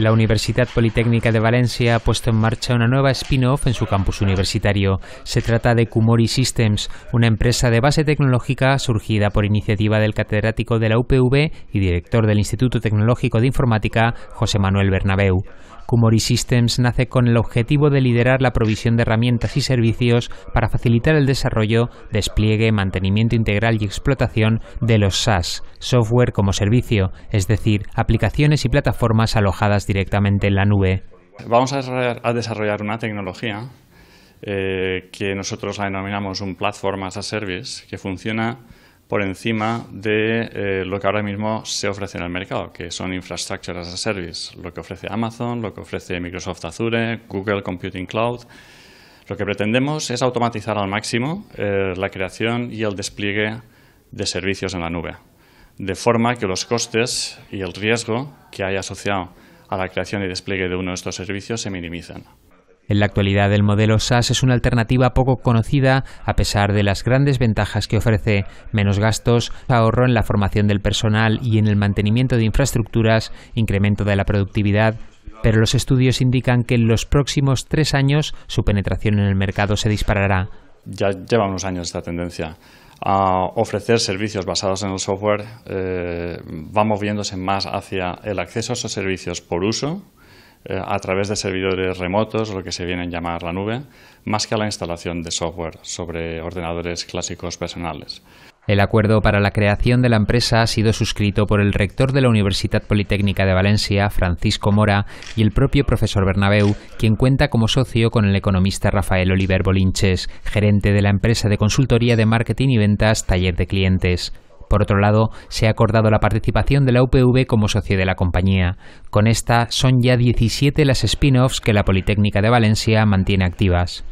La Universidad Politécnica de Valencia ha puesto en marcha una nueva spin-off en su campus universitario. Se trata de Kumori Systems, una empresa de base tecnológica surgida por iniciativa del catedrático de la UPV y director del Instituto Tecnológico de Informática, José Manuel Bernabeu. Kumori Systems nace con el objetivo de liderar la provisión de herramientas y servicios para facilitar el desarrollo, despliegue, mantenimiento integral y explotación de los SaaS, software como servicio, es decir, aplicaciones y plataformas alojadas directamente en la nube. Vamos a desarrollar una tecnología eh, que nosotros la denominamos un Platform as a Service, que funciona por encima de eh, lo que ahora mismo se ofrece en el mercado, que son Infrastructure as a Service, lo que ofrece Amazon, lo que ofrece Microsoft Azure, Google Computing Cloud. Lo que pretendemos es automatizar al máximo eh, la creación y el despliegue de servicios en la nube, de forma que los costes y el riesgo que hay asociado a la creación y despliegue de uno de estos servicios se minimizan. En la actualidad el modelo SaaS es una alternativa poco conocida a pesar de las grandes ventajas que ofrece, menos gastos, ahorro en la formación del personal y en el mantenimiento de infraestructuras, incremento de la productividad, pero los estudios indican que en los próximos tres años su penetración en el mercado se disparará. Ya lleva unos años esta tendencia a ofrecer servicios basados en el software eh, va moviéndose más hacia el acceso a esos servicios por uso, a través de servidores remotos, lo que se viene a llamar la nube, más que a la instalación de software sobre ordenadores clásicos personales. El acuerdo para la creación de la empresa ha sido suscrito por el rector de la Universidad Politécnica de Valencia, Francisco Mora, y el propio profesor Bernabeu, quien cuenta como socio con el economista Rafael Oliver Bolinches, gerente de la empresa de consultoría de marketing y ventas Taller de Clientes. Por otro lado, se ha acordado la participación de la UPV como socio de la compañía. Con esta son ya 17 las spin-offs que la Politécnica de Valencia mantiene activas.